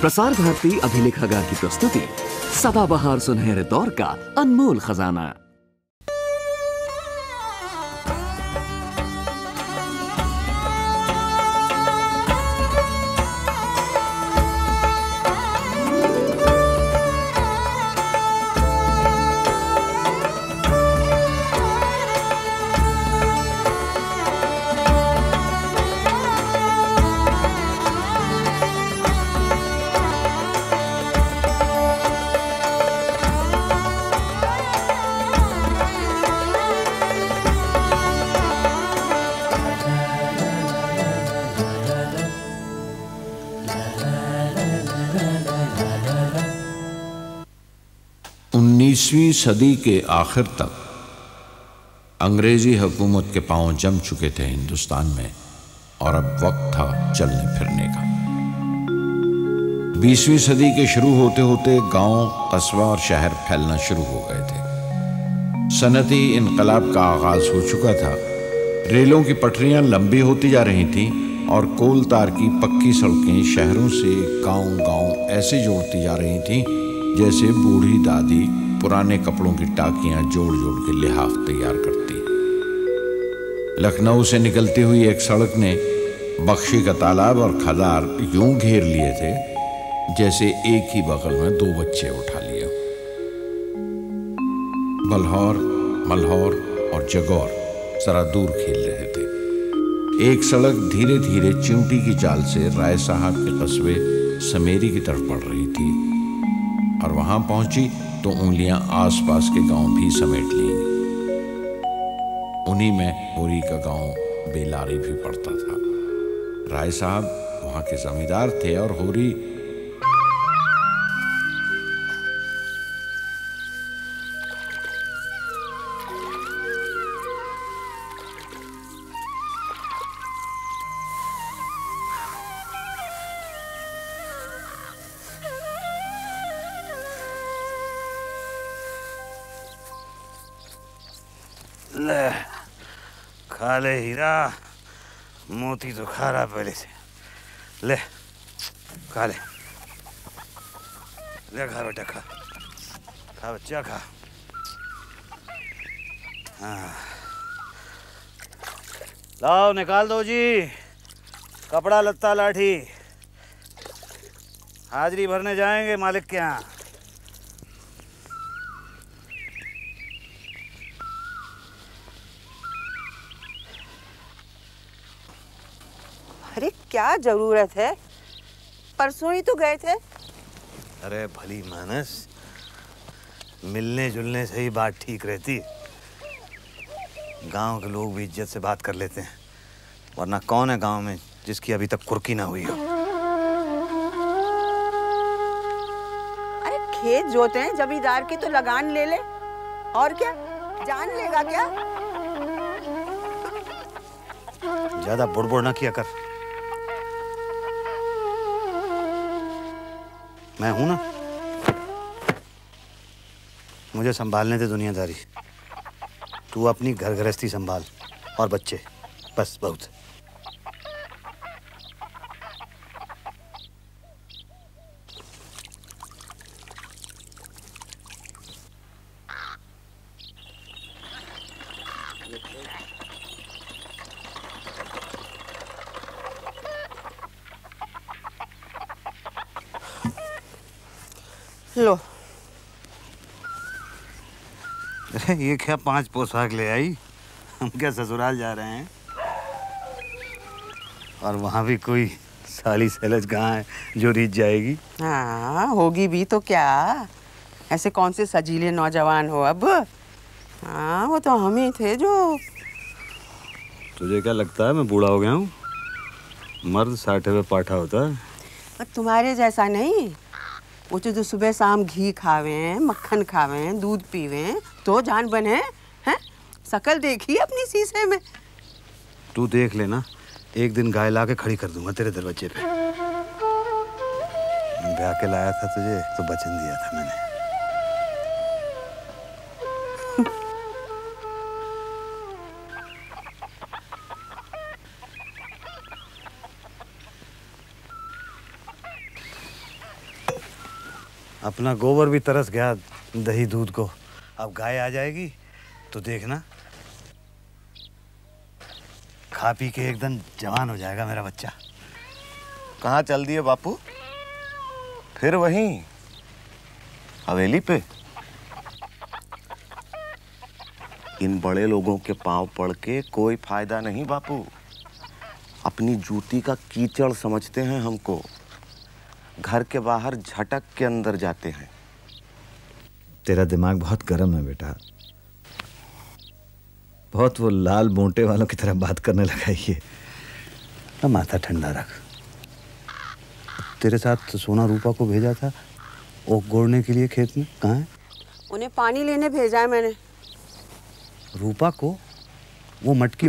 प्रसार भारती अभिलेखागार की प्रस्तुति सदाबहार सुनहरे दौर का अनमोल खजाना। उन्नीसवीं सदी के आखिर तक अंग्रेज़ी हुकूमत के पाँव जम चुके थे हिंदुस्तान में और अब वक्त था चलने फिरने का। बीसवीं सदी के शुरू होते होते गाँव कस्बा और शहर फैलना शुरू हो गए थे। सनती इनकलाब का आगाज़ हो चुका था। रेलों की पटरियाँ लंबी होती जा रही थीं और कोल तार की पक्की सड़कें शहरों से गाँव गाँव ऐसे जोड़ती जा रही थीं, जैसे बूढ़ी दादी पुराने कपड़ों की टाकियाँ जोड़ जोड़ के लिहाफ तैयार करती। लखनऊ से निकलती हुई एक सड़क ने बख्शी का तालाब और खदार यूँ घेर लिए थे, जैसे एक ही बगल में दो बच्चे उठा लिए। बल्हौर, मल्हौर और जगौर जरा दूर खेल रहे एक सड़क धीरे धीरे चिमटी की चाल से राय साहब के कस्बे समेरी की तरफ़ बढ़ रही थी और वहाँ पहुँची तो उंगलियाँ आसपास के गाँव भी समेट ली। उन्हीं में होरी का गाँव बेलारी भी पड़ता था। राय साहब वहाँ के जमींदार थे और होरी ले खा ले हीरा, मोती तो खा रहा पहले से। ले खा ले ले खा बेटा, खा। खा बच्चा, खा। हाँ। लाओ, निकाल दो जी। कपड़ा, लत्ता, लाठी। हाजिरी भरने जाएँगे मालिक के यहाँ अरे क्या ज़रूरत है? परसों ही तो गए थे। अरे भली मानस मिलने जुलने से ही बात ठीक रहती। गाँव के लोग भी इज़्ज़त से बात कर लेते हैं वरना कौन है गाँव में जिसकी अभी तक कुर्की ना हुई हो? अरे खेत जोते हैं जमींदार की तो लगान ले ले। और क्या? जान लेगा क्या? ज़्यादा बुड़बुड़ ना किया कर। मैं हूँ ना। मुझे संभालने दे दुनियादारी। तू अपनी घर गृहस्थी संभाल और बच्चे। बस बहुत। लो। अरे ये क्या पाँच पोशाक ले आई? हम क्या ससुराल जा रहे हैं? और वहाँ भी कोई साली सैलज कहाँ है जो रीत जाएगी? हाँ होगी भी तो क्या? ऐसे कौन से सजीले नौजवान हो अब? हाँ वो तो हम ही थे जो। तुझे क्या लगता है मैं बूढ़ा हो गया हूँ? मर्द साठे हुए पाठा होता है। तुम्हारे जैसा नहीं। वो तो जो सुबह शाम घी खावे हैं, मक्खन खावे हैं, दूध पीवे हैं तो जान बने हैं शकल देखी अपनी शीशे में? तू देख लेना एक दिन गाय ला के खड़ी कर दूँगा तेरे दरवाजे पे। ब्याह के लाया था तुझे तो वचन दिया था मैंने। अपना गोबर भी तरस गया दही दूध को। अब गाय आ जाएगी तो देखना। खा पी के एकदम जवान हो जाएगा मेरा बच्चा। कहाँ चल दिए बापू? फिर वहीं, हवेली पे। इन बड़े लोगों के पाँव पड़ के कोई फ़ायदा नहीं बापू। अपनी जूती का कीचड़ समझते हैं हमको। घर के बाहर झटक के अंदर जाते हैं। तेरा दिमाग बहुत गर्म है बेटा। बहुत वो लाल मोटे वालों की तरह बात करने लगा ये। ना माथा ठंडा रख। तेरे साथ सोना रूपा को भेजा था ओक गोड़ने के लिए खेत में। कहाँ है? उन्हें पानी लेने भेजा है मैंने। रूपा को? वो मटकी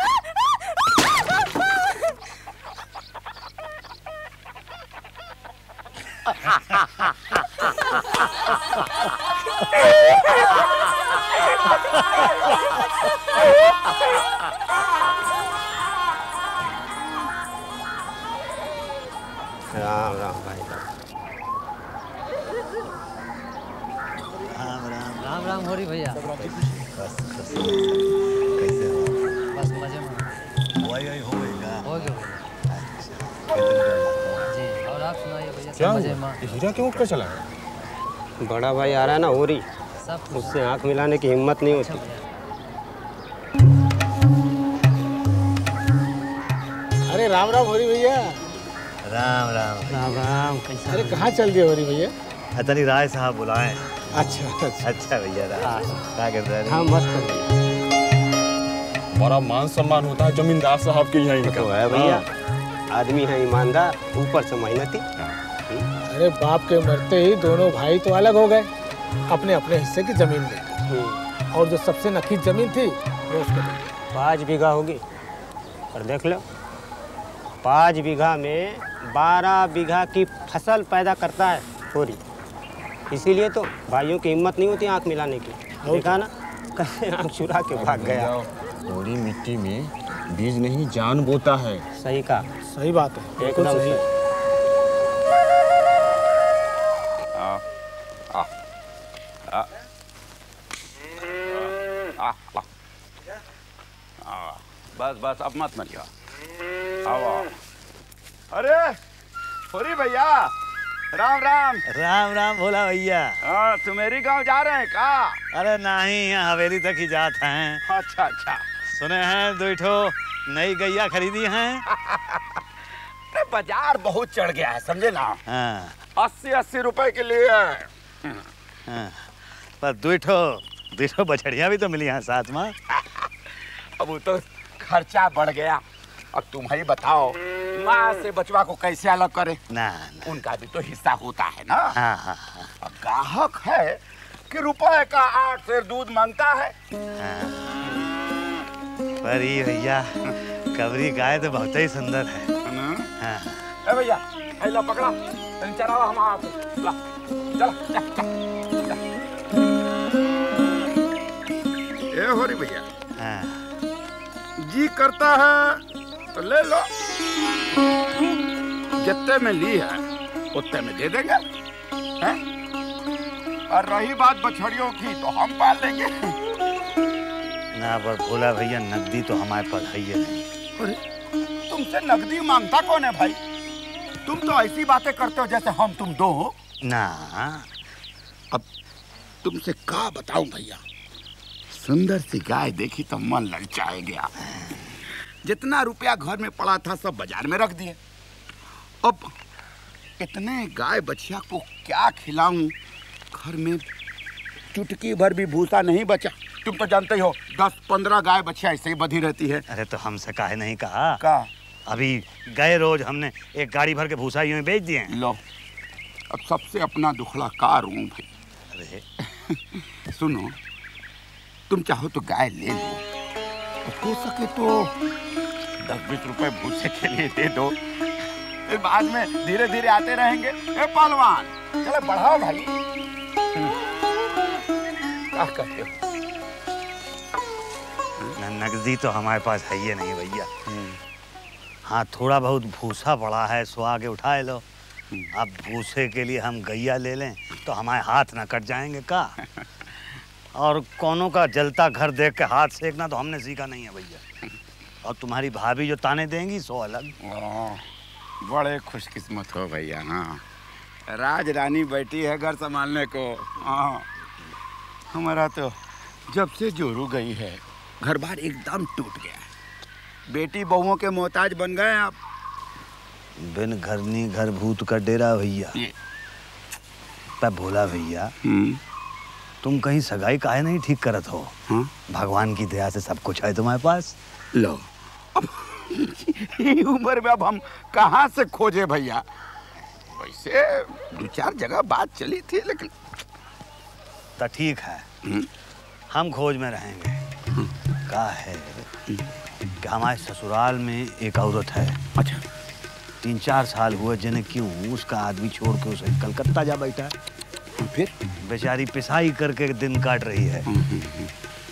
हीरा क्यों उठ कर चला गया? बड़ा भाई आ रहा है ना हो रही। उससे आँख मिलाने की हिम्मत नहीं होती। अरे राम राम होरी भैया। राम राम। राम राम कैसा अरे कहाँ चल दिए होरी भैया? अतनी राय साहब बुलाए। अच्छा अच्छा। अच्छा भैया राय क्या कर रहे हाँ? हैं मस्त बड़ा मान सम्मान होता है जमींदार साहब के यहाँ इनका। तो है भैया। आदमी है ईमानदार ऊपर से मेहनती। अरे बाप के मरते ही दोनों भाई तो अलग हो गए। अपने अपने हिस्से की ज़मीन लेकर और जो सबसे नखी ज़मीन थी वो उसको पाँच बीघा होगी। और देख लो पाँच बीघा में बारह बीघा की फ़सल पैदा करता है थोड़ी इसीलिए तो भाइयों की हिम्मत नहीं होती आँख मिलाने की। देखा ना कैसे आँख चुरा के भाग गया। थोड़ी मिट्टी में बीज नहीं जान बोता है। सही कहा। सही बात है एकदम बस बस अब मत मरियो। आओ आओ। अरे होरी भैया राम राम। राम राम भोला भैया। हाँ तुम्हारी गाँव जा रहे हैं का? अरे नहीं यहाँ हवेली तक ही जात हैं। अच्छा अच्छा। सुने हैं दो नई गैया खरीदी हैं। बाज़ार बहुत चढ़ गया है समझे ना? हाँ। अस्सी अस्सी रुपए के लिए है। हाँ। पर दो ठो दो ठो बछड़िया भी तो मिली हैं साथ में। अब तो खर्चा बढ़ गया। अब तुम ही बताओ माँ से बचवा को कैसे अलग करे? ना ना। उनका भी तो हिस्सा होता है ना? हाँ हाँ हाँ। अब ग्राहक है कि रुपए का आठ सेर दूध माँगता है। पर ये भैया कबरी गाय तो बहुत ही सुंदर है। हाँ। भैया लो पकड़ा। चलावा हम आप ला चल ए होरी भैया। हाँ जी करता है तो ले लो। जितने में ली है उतने में दे देंगे। हैं? और रही बात बछड़ियों की तो हम पाल लेंगे। ना पर भोला भैया नकदी तो हमारे पास है ही नहीं। अरे, तुमसे नकदी माँगता कौन है भाई? तुम तो ऐसी बातें करते हो जैसे हम तुम दो हो। ना। अब तुमसे कहा बताऊँ भैया? सुंदर सी गाय देखी तो मन ललचाए गया जितना रुपया घर में पड़ा था सब बाज़ार में रख दिए। अब इतने गाय बछिया को क्या खिलाऊं? घर में चुटकी भर भी भूसा नहीं बचा। तुम तो जानते ही हो दस पंद्रह गाय बछिया ऐसे ही बधी रहती है। अरे तो हमसे काहे नहीं कहा। का? अभी गए रोज हमने एक गाड़ी भर के भूसा यूँ बेच दिए। लो अब सबसे अपना दुखड़ा कार हूँ भाई। अरे। सुनो तुम चाहो तो गाय ले लो और हो सके तो दस बीस रुपए भूसे के लिए दे दो। फिर बाद में धीरे धीरे आते रहेंगे। ए पहलवान चलो बढ़ाओ भाई। क्या कहते हो? न- नगदी तो हमारे पास है ही नहीं भैया। हाँ थोड़ा बहुत भूसा पड़ा है सो आगे उठाए लो। अब भूसे के लिए हम गैया ले लें तो हमारे हाथ ना कट जाएँगे का? और कोनों का जलता घर देख के हाथ सेकना तो हमने सीखा नहीं है भैया। और तुम्हारी भाभी जो ताने देंगी सो अलग। बड़े खुशकिस्मत हो भैया हाँ। राज रानी बैठी है घर संभालने को। हाँ हमारा तो जब से जोरू गई है घर बार एकदम टूट गया है। बेटी बहुओं के मोहताज बन गए आप। बिन घरनी घर भूत का डेरा भैया। भोला भैया तुम कहीं सगाई काहे नहीं ठीक करत हो। हाँ? भगवान की दया से सब कुछ है तुम्हारे पास? लो। अब उम्र में अब हम कहाँ से खोजे भैया? वैसे दो चार जगह बात चली थी लेकिन तो ठीक है। हम खोज में रहेंगे। का है कि हमारे ससुराल में एक औरत है। अच्छा। तीन चार साल हुए जिन्हें क्यों उसका आदमी छोड़ के उसे कलकत्ता जा बैठा है? फिर बेचारी पिसाई करके दिन काट रही है।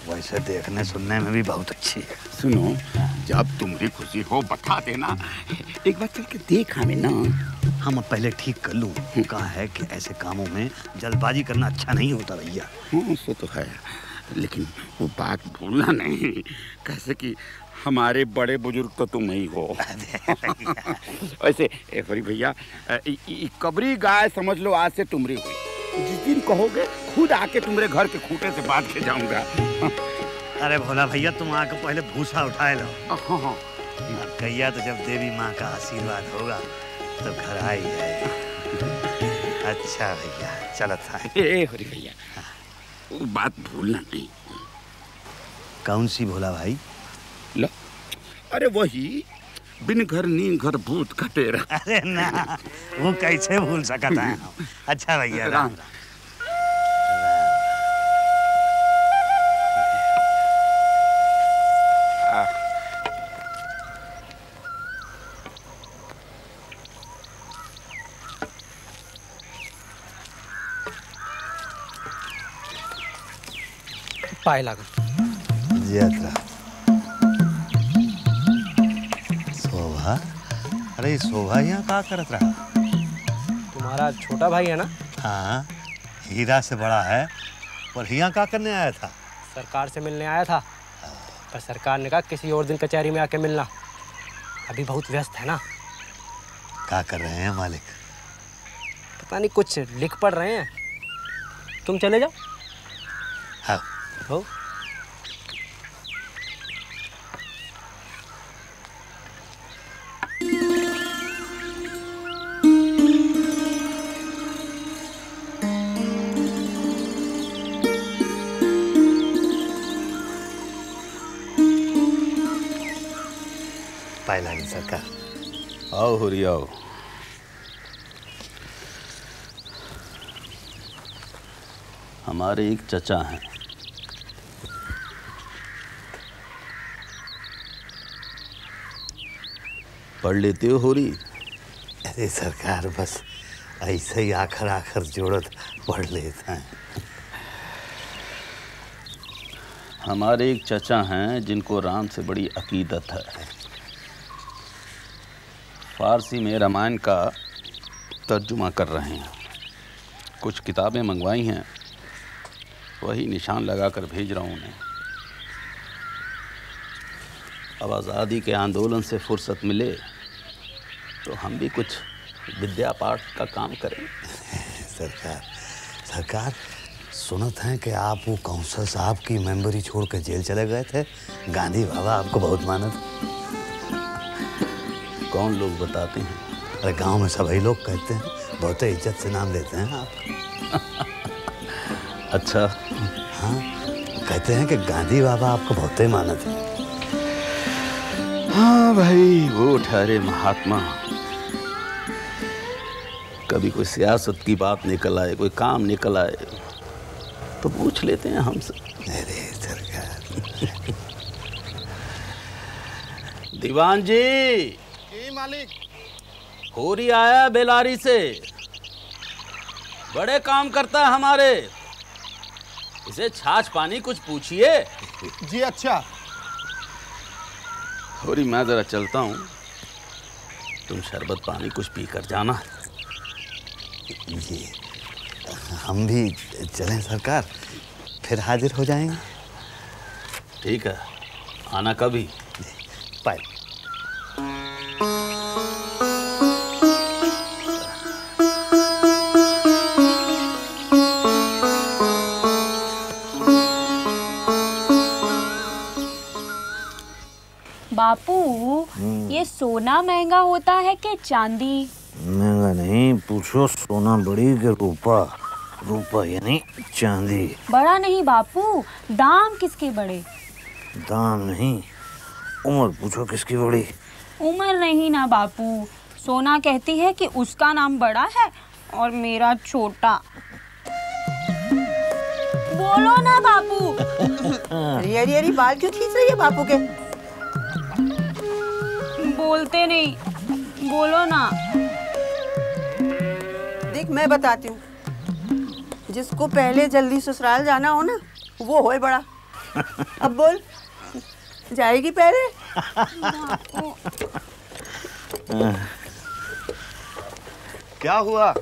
वैसे देखने सुनने में भी बहुत अच्छी है। सुनो जब तुम्हारी खुशी हो बता देना। एक बार चल के देख हमें ना। हम अब पहले ठीक कर लूँ। कहा है कि ऐसे कामों में जल्दबाजी करना अच्छा नहीं होता भैया। हाँ सो तो है। लेकिन वो बात भूलना नहीं। कैसे कि हमारे बड़े बुज़ुर्ग तो तुम ही हो। वैसे भैया कबरी गाय समझ लो आज से तुमरी हुई जिस दिन कहोगे खुद आके तुम्हारे घर के खूटे से बाँध के जाऊँगा। अरे भोला भैया तुम आके पहले भूसा उठाए लो। हाँ हाँ। गैया तो जब देवी माँ का आशीर्वाद होगा तो घर आई है अच्छा भैया चलो था ए हरी भैया। वो बात भूलना नहीं। कौन सी भोला भाई? लो। अरे वही बिन घर नी घर भूत खटेरा अरे ना वो कैसे भूल सकता है? अच्छा भैया राम राम। पाए लागल। यात्रा शोभा अरे शोभा यहाँ का करत रहा? तुम्हारा छोटा भाई है ना? हाँ हीरा से बड़ा है पर यहाँ का करने आया था? सरकार से मिलने आया था पर सरकार ने कहा किसी और दिन कचहरी में आके मिलना। अभी बहुत व्यस्त है ना। का कर रहे हैं मालिक? पता नहीं कुछ लिख पढ़ रहे हैं। तुम चले जाओ। हाँ। हो। आओ हुरी आओ हमारे एक चचा हैं। पढ़ लेते हो होरी अरे सरकार बस ऐसे ही आखिर आखिर जोड़त पढ़ लेते हैं। हमारे एक चचा हैं जिनको राम से बड़ी अकीदत है। फारसी में रामायण का तर्जुमा कर रहे हैं। कुछ किताबें मंगवाई हैं। वही निशान लगा कर भेज रहा हूँ उन्हें अब आज़ादी के आंदोलन से फुर्सत मिले तो हम भी कुछ विद्या पाठ का काम करें। सरकार सरकार, सुनत हैं कि आप वो काउंसिल साहब की मेंबरी छोड़ के जेल चले गए थे? गांधी बाबा, आपको बहुत मानत। कौन लोग बताते हैं? अरे गाँव में सभी लोग कहते हैं। बहुत इज़्ज़त से नाम लेते हैं आप। अच्छा। हाँ कहते हैं कि गांधी बाबा आपको बहुत ही मानत है। हाँ भाई वो ठहरे महात्मा। कभी कोई सियासत की बात निकल आए कोई काम निकल आए तो पूछ लेते हैं हमसे। अरे सरकार। दीवान जी! मालिक। होरी आया बेलारी से। बड़े काम करता है हमारे। इसे छाछ पानी कुछ पूछिए। जी अच्छा। होरी मैं जरा चलता हूँ। तुम शरबत पानी कुछ पी कर जाना। जी हम भी चलें सरकार। फिर हाजिर हो जाएँगे। ठीक है आना कभी। पाए बापू ये सोना महँगा होता है कि चांदी? महँगा नहीं पूछो सोना बड़ी के रूपा? रूपा यानी चांदी। बड़ा नहीं बापू दाम किसके बड़े? दाम नहीं उम्र पूछो किसकी बड़ी? उम्र नहीं ना बापू सोना कहती है कि उसका नाम बड़ा है और मेरा छोटा। बोलो ना बापू। अरे अरे अरे बाल क्यों खींच रही है बापू के? बोलते नहीं। बोलो ना। देख मैं बताती हूँ। जिसको पहले जल्दी ससुराल जाना हो ना वो होए बड़ा। अब बोल जाएगी पहले? क्या हुआ?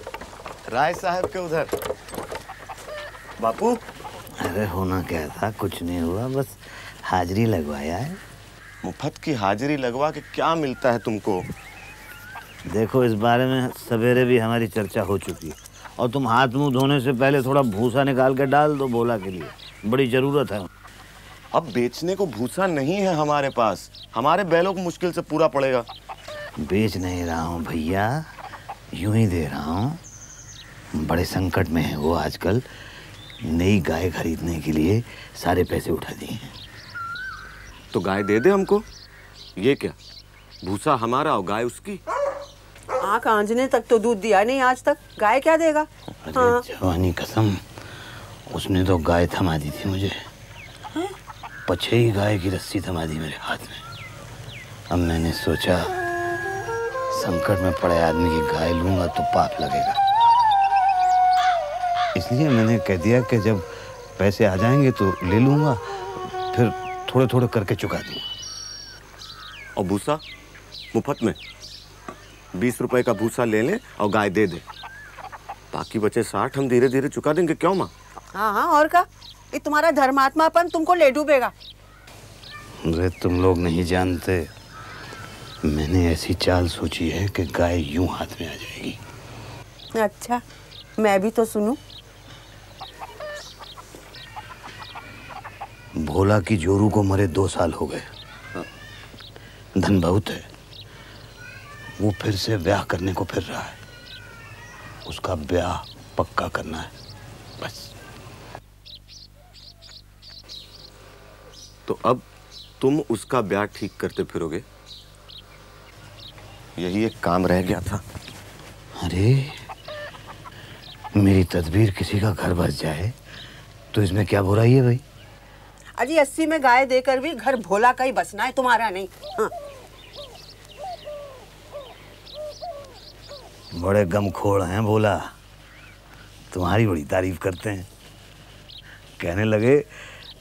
राय साहब के उधर। बापू? अरे होना क्या था कुछ नहीं हुआ बस हाजिरी लगवाया है। मुफ़्त की हाजिरी लगवा के क्या मिलता है तुमको? देखो इस बारे में सवेरे भी हमारी चर्चा हो चुकी है। और तुम हाथ मुँह धोने से पहले थोड़ा भूसा निकाल के डाल दो बोला के लिए। बड़ी ज़रूरत है। अब बेचने को भूसा नहीं है हमारे पास। हमारे बैलों को मुश्किल से पूरा पड़ेगा। बेच नहीं रहा हूँ भैया। यूँ ही दे रहा हूँ। बड़े संकट में है वो आजकल। नई गाय खरीदने के लिए सारे पैसे उठा दिए हैं। तो गाय दे दे हमको। ये क्या? भूसा हमारा और गाय उसकी? आँख आंजने तक तो दूध दिया नहीं आज तक। गाय क्या देगा? हाँ। जवानी कसम उसने तो गाय थमा दी थी मुझे। पछई गाय की रस्सी थमा दी मेरे हाथ में। अब मैंने सोचा संकट में पड़े आदमी की गाय लूँगा तो पाप लगेगा। इसलिए मैंने कह दिया कि जब पैसे आ जाएँगे तो ले लूँगा फिर थोड़े थोड़े करके चुका दूँगा। और भूसा? मुफ़्त में? बीस रुपए का भूसा ले ले और गाय दे दे। बाकी बचे साठ हम धीरे धीरे चुका देंगे क्यों माँ? हाँ हाँ और का ये तुम्हारा धर्मात्मापन तुमको ले डूबेगा। अरे तुम लोग नहीं जानते मैंने ऐसी चाल सोची है कि गाय यूँ हाथ में आ जाएगी। अच्छा मैं भी तो सुनूं। भोला की जोरू को मरे दो साल हो गए। धन बहुत है। वो फिर से ब्याह करने को फिर रहा है। उसका ब्याह पक्का करना है। बस। तो अब तुम उसका ब्याह ठीक करते फिरोगे? यही एक काम रह गया था। अरे मेरी तदबीर किसी का घर बस जाए तो इसमें क्या बुराई है भाई? अजी अस्सी में गाय देकर भी घर भोला का ही बसना है तुम्हारा नहीं। हाँ। बड़े गमखोड़ हैं भोला। तुम्हारी बड़ी तारीफ़ करते हैं। कहने लगे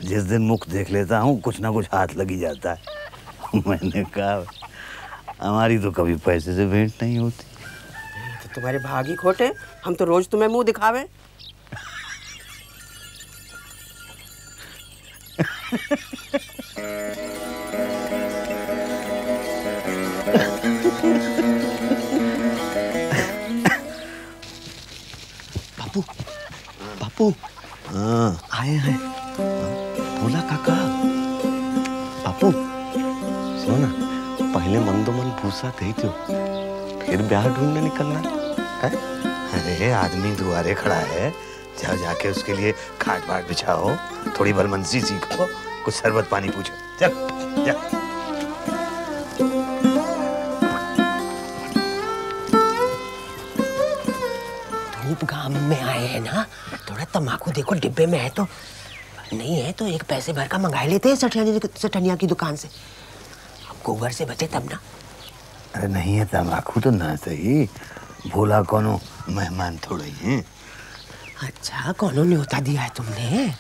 जिस दिन मुख देख लेता हूँ कुछ ना कुछ हाथ लगी जाता है। मैंने कहा हमारी तो कभी पैसे से भेंट नहीं होती। तो तुम्हारे भागी खोटे हम तो रोज तुम्हें मुँह दिखावे। बापू बापू। आए हैं। भोला काका। बापू, सुनो ना, पहले मन दो मन भूसा दे दो फिर ब्याह ढूँढने निकलना। है? अरे, आदमी दुआरे खड़ा है। जाओ जाके उसके लिए खाट बाट बिछाओ, थोड़ी बलमंसी सीखो कुछ शरबत पानी पूछो। चल जा। धूप गाँव में आए हैं ना? थोड़ा तम्बाकू देखो डिब्बे में है तो। नहीं है तो एक पैसे भर का मंगा लेते हैं सठिया सठनिया की दुकान से। अब गोबर से बचे तब ना। अरे नहीं है तम्बाकू तो ना सही। भोला कोनो मेहमान थोड़े ही। हैं अच्छा कौनों न्योता दिया है तुमने?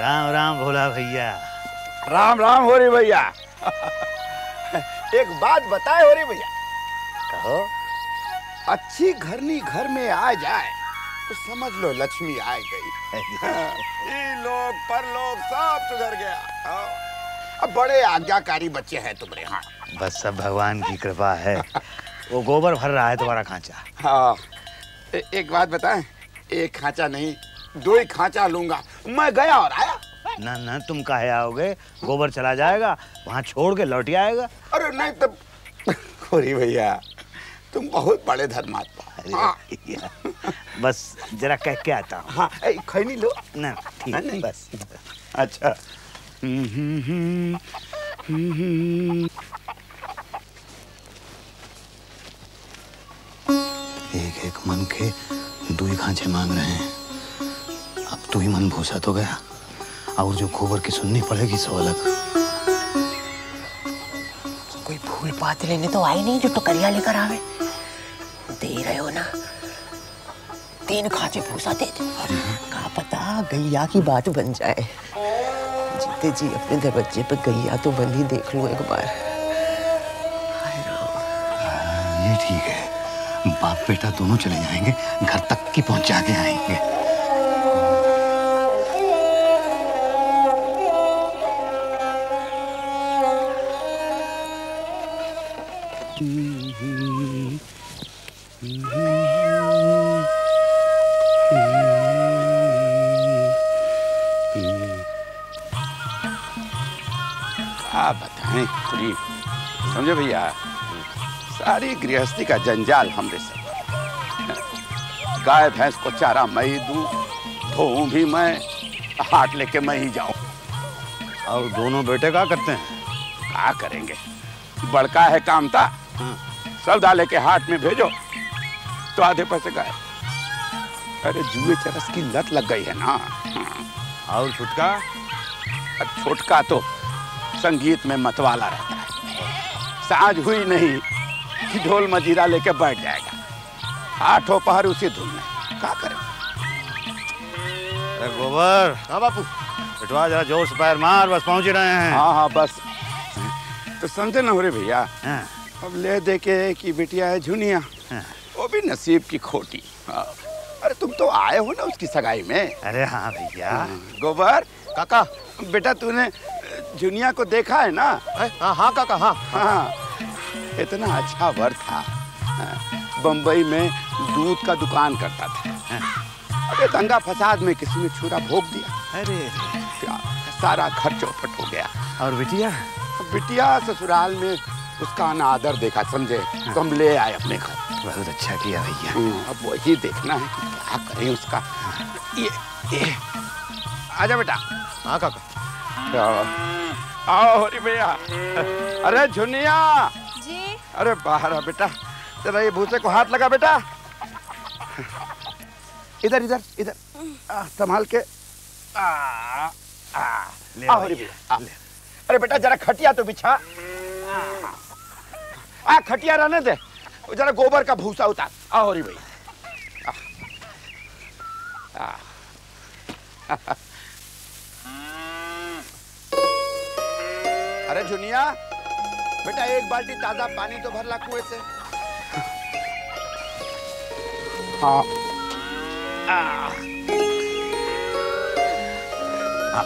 राम राम भोला भैया। राम राम हो रही भैया। एक बात बताए हो रही भैया। कहो। अच्छी घरनी घर में आ जाए तो समझ लो लक्ष्मी आ गई। लोग पर लोग सब सुधर गया। अब बड़े आज्ञाकारी बच्चे हैं तुम्हारे यहाँ। बस सब भगवान की कृपा है। वो गोबर भर रहा है तुम्हारा खांचा। हाँ। एक बात बताएँ एक खांचा नहीं दो ही खांचा लूँगा। मैं गया और आया। ना ना तुम काहे आओगे? गोबर चला जाएगा वहाँ छोड़ के लौट आएगा। अरे नहीं तो खोरी भैया तुम बहुत बड़े धर्मात्मा हाँ। बस जरा कह के आता हूँ। हाँ खैनी लो। ना ठीक हाँ, नहीं। बस। अच्छा। हम्म, हम्म, हम्म, हम्म, हम्म। एक एक मन के दो ही खांचे मांग रहे हैं। तू ही मन भूसा तो गया। और जो गोबर की सुननी पड़ेगी सो अलग। कोई फूल पात लेने तो आए नहीं जो टकरिया लेकर आवे। दे रहे हो ना? तीन खांचे भूसा दे दे। का पता गैया की बात बन जाए। जीते जी अपने दरवाजे पर गैया तो बंदी देख लूँ एक बार। ये ठीक है। बाप बेटा दोनों चले जाएँगे। घर तक की पहुँचा के आएँगे। क्या बताएँ खुरी समझे भैया सारी गृहस्थी का जंजाल हमरे से। गाय भैंस को चारा मैं ही दूँ धोऊं भी मैं हाथ लेके मैं ही जाऊँ। और दोनों बेटे क्या करते हैं? क्या करेंगे? बड़का है कामता। सौदा लेके हाथ में भेजो। तो आधे पैसे गाय अरे जुए चरस की लत लग गई है ना। और छुटका? छोटका तो संगीत में मतवाला रहता है। साझ हुई नहीं कि ढोल मजीरा लेके बैठ जाएगा। आठों पहर उसी धुन में। क्या करें? अरे गोबर। हाँ बापू। पिटवा जरा ज़ोर से पैर मार बस पहुँच ही रहे हैं। हाँ हाँ बस। तो समझे ना हो रे भैया। अब ले दे के कि बिटिया है झुनिया। भी नसीब की खोटी। हाँ। अरे तुम तो आए हो ना उसकी सगाई में। अरे हाँ भैया। गोबर काका बेटा तूने जुनिया को देखा है ना? हाँ हाँ काका हाँ। हाँ इतना अच्छा वर था। हाँ, बम्बई में दूध का दुकान करता था। अरे दंगा फसाद में किसी ने छुरा भोग दिया। अरे। सारा घर चौपट हो गया। और बिटिया? बिटिया ससुराल में उसका अनादर देखा समझे? तो हम ले आए अपने घर। बहुत अच्छा किया भैया। अब वही देखना है कि क्या करें उसका। ये ये आजा बेटा। हाँ काका। आओ हरी भैया। अरे झुनिया। जी। अरे बाहर आ बेटा। जरा ये भूसे को हाथ लगा बेटा। इधर इधर इधर। संभाल के। आ, आ, ले आओ हरी भैया। अरे बेटा जरा खटिया तो बिछा। आ खटिया रहने दे। जरा गोबर का भूसा उतार आओ हरी भैया आ। आ। अरे जुनिया बेटा एक बाल्टी ताज़ा पानी तो भर ला कुएँ से हाँ आ। आ,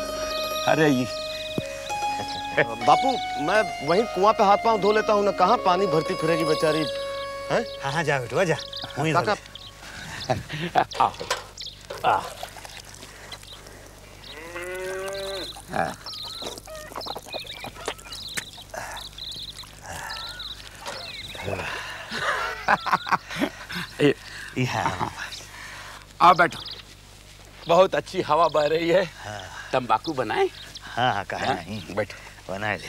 अरे ये बापू मैं वहीं कुआँ पे हाथ पाँव धो लेता हूँ ना कहाँ पानी भरती फिरेगी बेचारी हाँ? हाँ? हाँ जा बेटू जा। बैठो। बहुत अच्छी हवा बह रही है। हाँ। तंबाकू बनाए? हाँ, हाँ कहा नहीं। बैठो। बनाए ले।